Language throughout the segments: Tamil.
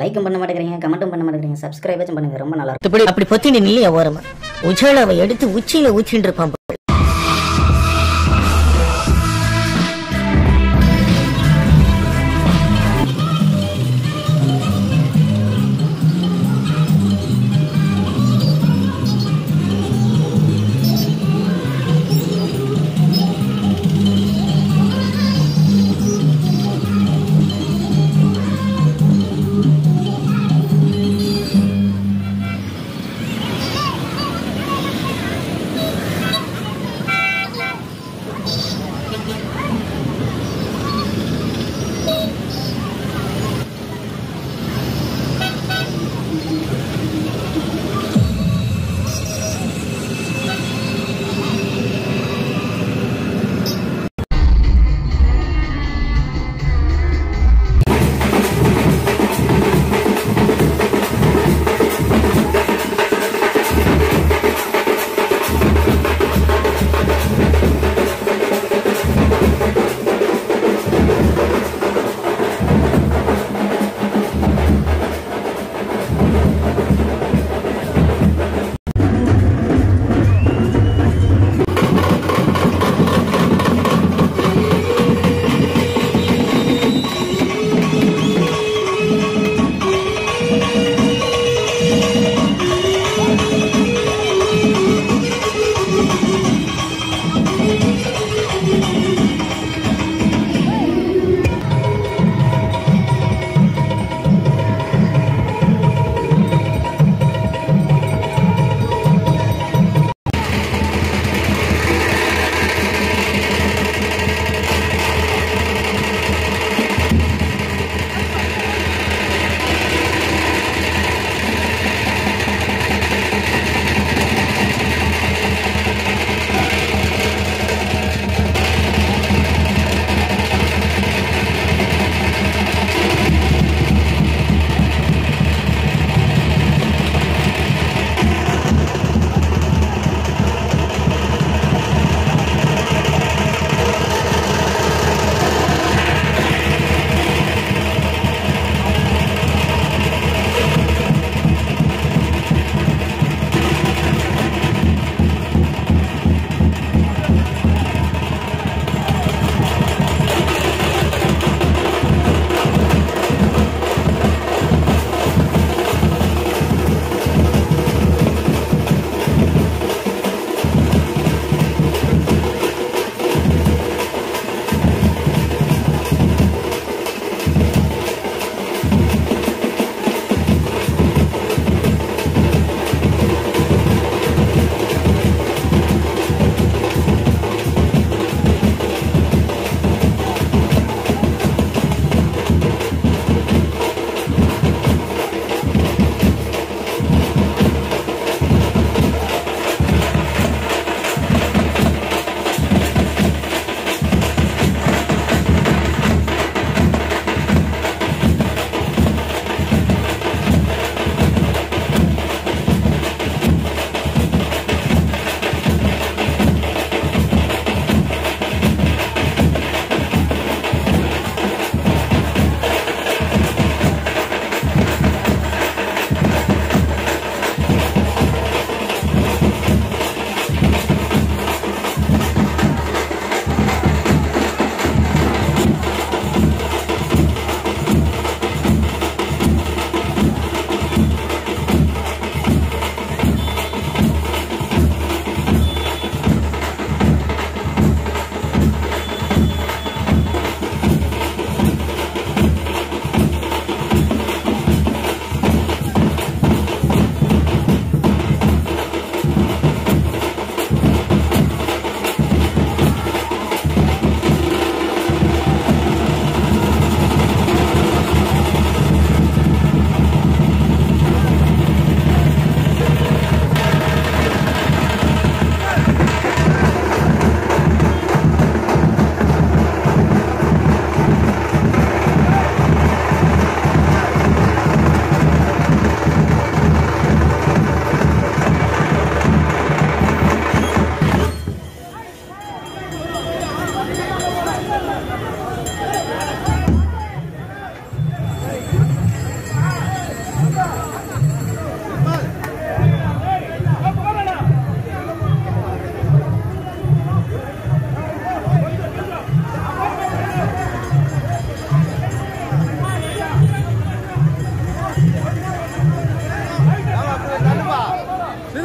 லைக்கும் பண்ண மாட்டேங்கிறீங்க கமெண்ட்டும் பண்ண மாட்டேங்கிறீங்க சப்ஸ்கிரைபாச்சும் பண்ணுங்க ரொம்ப நல்லா இருக்கும். அப்படி அப்படி பொத்திட்டு நில்லையா ஓரமா? உஜாலாவை எடுத்து உச்சியில ஊச்சிட்டு இருப்பான்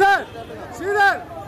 集団集団